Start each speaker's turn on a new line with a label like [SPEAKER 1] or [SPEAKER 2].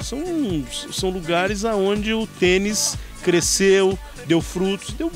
[SPEAKER 1] São, são lugares aonde o tênis cresceu, deu frutos, deu